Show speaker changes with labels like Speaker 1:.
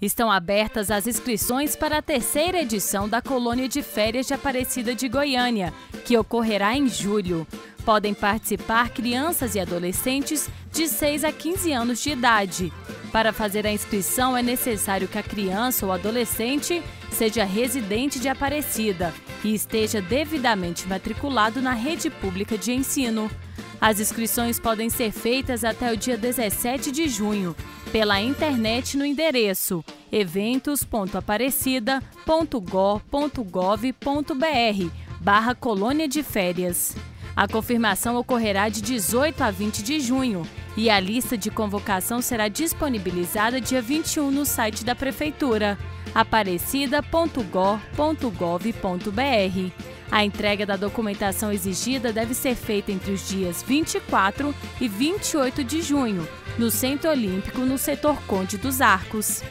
Speaker 1: Estão abertas as inscrições para a terceira edição da Colônia de Férias de Aparecida de Goiânia, que ocorrerá em julho. Podem participar crianças e adolescentes de 6 a 15 anos de idade. Para fazer a inscrição, é necessário que a criança ou adolescente seja residente de Aparecida e esteja devidamente matriculado na rede pública de ensino. As inscrições podem ser feitas até o dia 17 de junho pela internet no endereço eventos.aparecida.gov.br barra colônia de férias. A confirmação ocorrerá de 18 a 20 de junho e a lista de convocação será disponibilizada dia 21 no site da Prefeitura aparecida.gov.br. A entrega da documentação exigida deve ser feita entre os dias 24 e 28 de junho, no Centro Olímpico, no setor Conde dos Arcos.